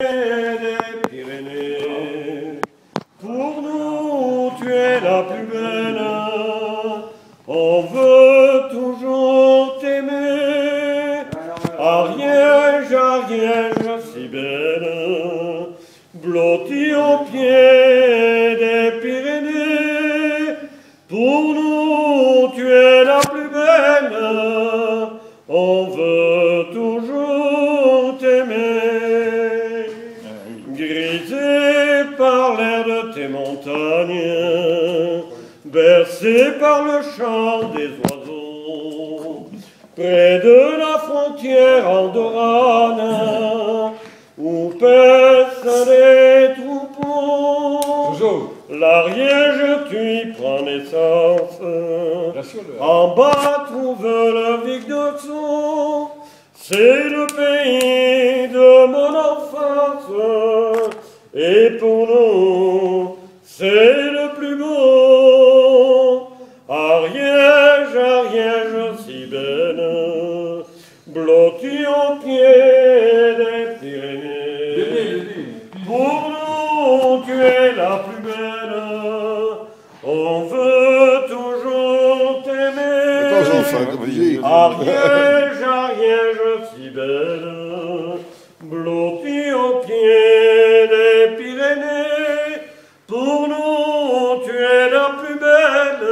des Pyrénées. Pour nous, tu es la plus belle. On veut toujours t'aimer. Ariège, Ariège, si belle. Blottie au pied des Pyrénées. Pour nous, tu es la par l'air de tes montagnes, bercé par le chant des oiseaux, près de la frontière andorrane, où pèsent les troupeaux. L'Ariège, tu y prends naissance. En bas trouve le Vic de c'est le pays de mon enfance. Et pour nous, c'est le plus beau. Ariège, Ariège, si belle, blottie au pied des Pyrénées. Pour nous, tu es la plus belle. On veut toujours t'aimer. Ariège, Ariège, si belle. Blottie au pied Pour nous, tu es la plus belle.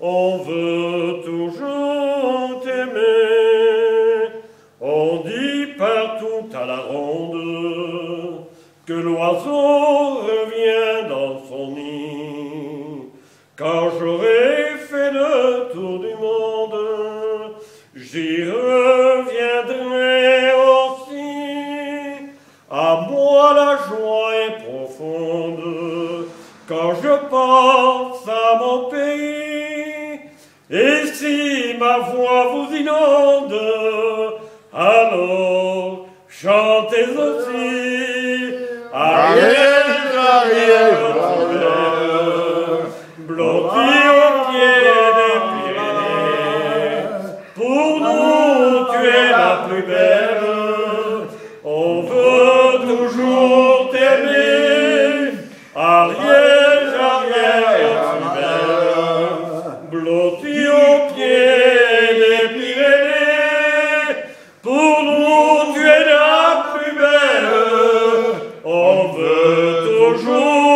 On veut toujours t'aimer. On dit partout à la ronde que l'oiseau revient dans son nid. Quand j'aurai fait le tour du monde, je pense à mon pays. Et si ma voix vous inonde, alors chantez aussi. Ariège, blotti au pied des Pyrénées. Pour nous, tu es la plus belle. blotti au pied des Pyrénées, pour nous tu es la plus belle, on veut toujours.